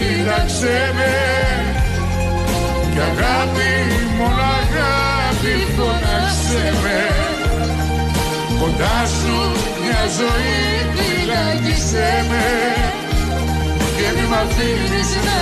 κοίταξε με. Κι αγάπη, μόνο αγάπη φωνάξε με. Κοντά σου μια ζωή φυλάκισε με. Και μη μ' αφήνεις να